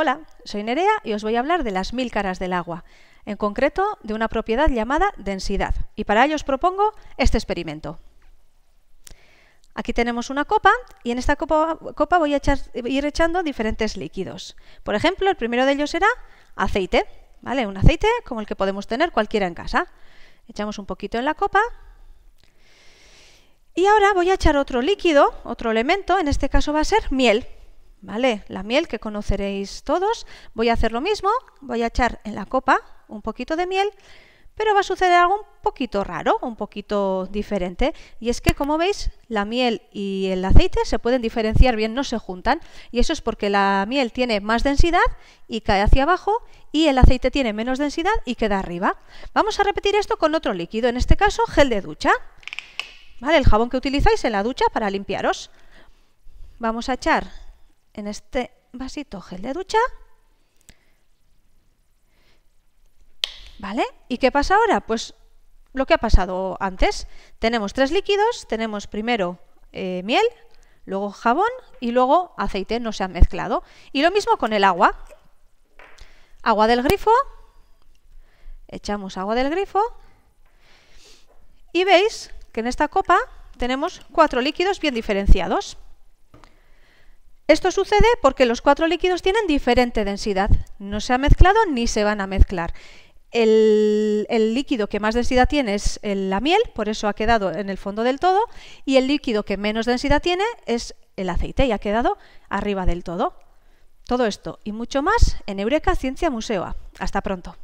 Hola, soy Nerea y os voy a hablar de las mil caras del agua, en concreto de una propiedad llamada densidad. Y para ello os propongo este experimento. Aquí tenemos una copa y en esta copa, voy a ir echando diferentes líquidos. Por ejemplo, el primero de ellos será aceite, ¿vale? Un aceite como el que podemos tener cualquiera en casa. Echamos un poquito en la copa. Y ahora voy a echar otro líquido, otro elemento, en este caso va a ser miel. ¿Vale? La miel que conoceréis todos. Voy a hacer lo mismo, voy a echar en la copa un poquito de miel, pero va a suceder algo un poquito raro, un poquito diferente. Y es que, como veis, la miel y el aceite se pueden diferenciar bien, no se juntan. Y eso es porque la miel tiene más densidad y cae hacia abajo, y el aceite tiene menos densidad y queda arriba. Vamos a repetir esto con otro líquido, en este caso gel de ducha. ¿Vale? El jabón que utilizáis en la ducha para limpiaros. Vamos a echar en este vasito gel de ducha. ¿Vale? ¿Y qué pasa ahora? Pues lo que ha pasado antes. Tenemos tres líquidos, tenemos primero eh, miel, luego jabón y luego aceite, no se han mezclado. Y lo mismo con el agua. Agua del grifo, echamos agua del grifo y veis que en esta copa tenemos cuatro líquidos bien diferenciados. Esto sucede porque los cuatro líquidos tienen diferente densidad. No se ha mezclado ni se van a mezclar. El, líquido que más densidad tiene es la miel, por eso ha quedado en el fondo del todo, y el líquido que menos densidad tiene es el aceite y ha quedado arriba del todo. Todo esto y mucho más en Eureka Ciencia Museo. Hasta pronto.